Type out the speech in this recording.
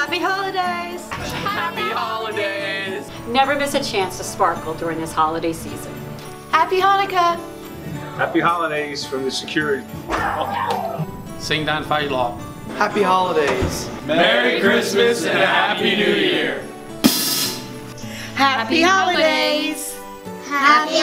Happy holidays! Happy holidays! Never miss a chance to sparkle during this holiday season. Happy Hanukkah! Happy holidays from the security. Sing Dan Law. Happy holidays. Merry Christmas and a Happy New Year! Happy holidays! Happy